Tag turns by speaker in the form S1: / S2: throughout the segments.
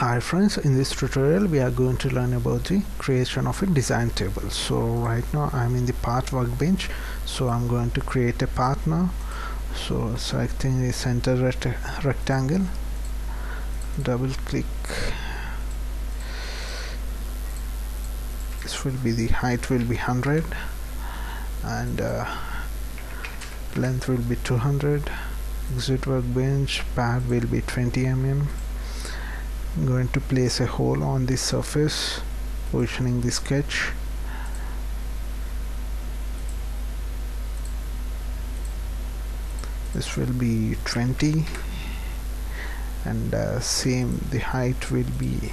S1: Hi friends, in this tutorial we are going to learn about the creation of a design table. So right now I'm in the path workbench. So I'm going to create a pad now. So selecting the center rect rectangle, double click. This will be the height will be 100 and uh, length will be 200. Exit workbench, pad will be 20 mm I'm going to place a hole on this surface positioning the sketch. This will be 20 and uh, same the height will be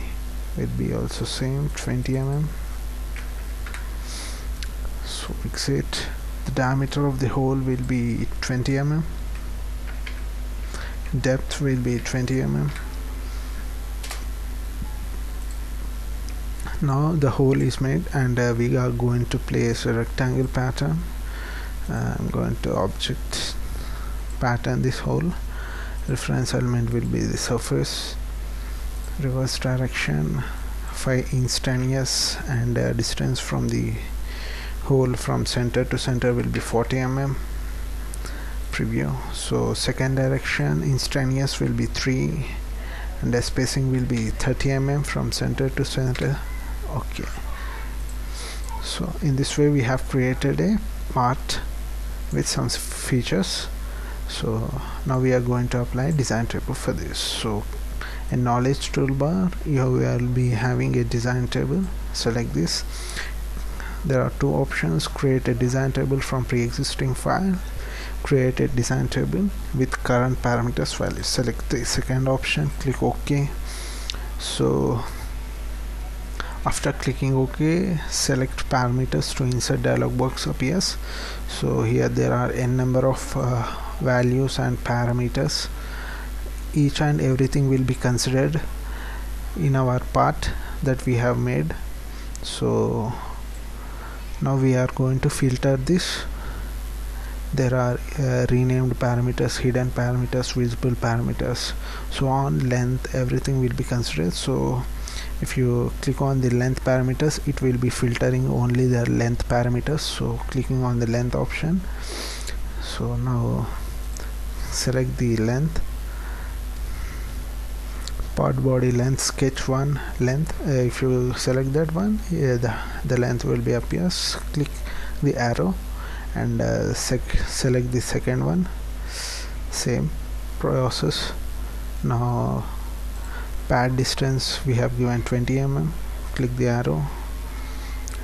S1: will be also same 20 mm. So fix it. The diameter of the hole will be 20 mm. Depth will be 20 mm now the hole is made and uh, we are going to place a rectangle pattern. Uh, I'm going to object pattern this hole. Reference element will be the surface reverse direction 5 instances and uh, distance from the hole from center to center will be 40 mm preview. So second direction instances will be 3 and the spacing will be 30 mm from center to center okay. So in this way we have created a part with some features. So now we are going to apply design table for this. So in knowledge toolbar you will be having a design table. Select this. There are two options. Create a design table from pre-existing file. Create a design table with current parameters value select the second option. Click ok. So after clicking ok select parameters to insert dialog box appears. So here there are n number of uh, values and parameters. Each and everything will be considered in our part that we have made. So now we are going to filter this. There are uh, renamed parameters hidden parameters visible parameters. So on length everything will be considered. So if you click on the length parameters it will be filtering only the length parameters. So clicking on the length option. So now select the length. Part body length sketch 1 length. Uh, if you select that one yeah, the, the length will be appears click the arrow and uh, select the second one. Same process. Now pad distance we have given 20 mm click the arrow.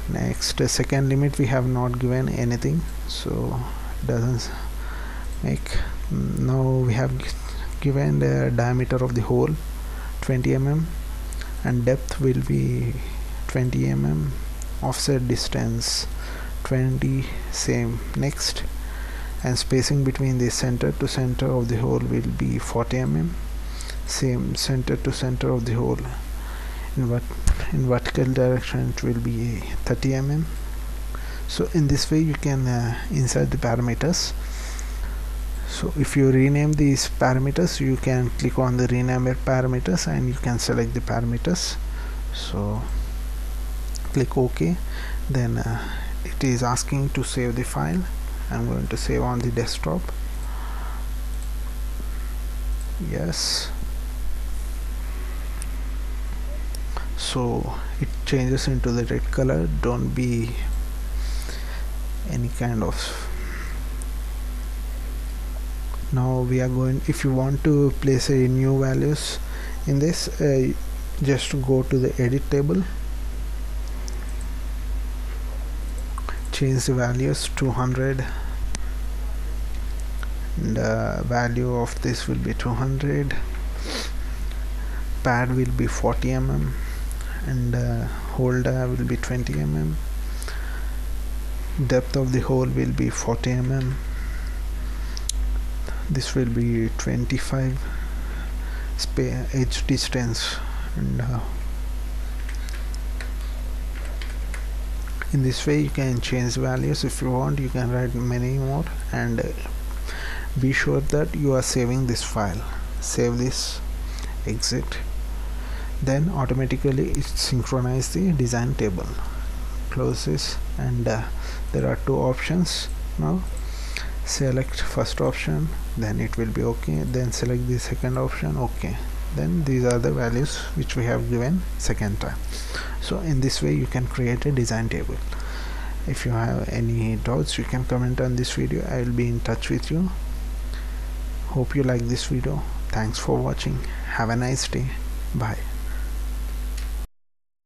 S1: Next second limit we have not given anything. So doesn't make now we have given the diameter of the hole 20 mm and depth will be 20 mm offset distance 20 same. Next and spacing between the center to center of the hole will be 40 mm same center to center of the hole. In what in vertical direction it will be 30 mm. So in this way you can uh, insert the parameters. So if you rename these parameters you can click on the rename parameters and you can select the parameters. So click ok. Then uh, it is asking to save the file. I'm going to save on the desktop. Yes so it changes into the red color. Don't be any kind of now we are going if you want to place a new values in this uh, just go to the edit table. Change the values 200 and the uh, value of this will be 200 pad will be 40 mm and uh, holder will be 20 mm depth of the hole will be 40 mm this will be 25 edge distance and uh, in this way you can change values. If you want you can write many more and uh, be sure that you are saving this file. Save this exit then automatically it synchronizes the design table close this and uh, there are two options. Now select first option then it will be okay. Then select the second option okay. Then these are the values which we have given second time. So in this way you can create a design table. If you have any doubts you can comment on this video. I will be in touch with you. Hope you like this video. Thanks for watching. Have a nice day. Bye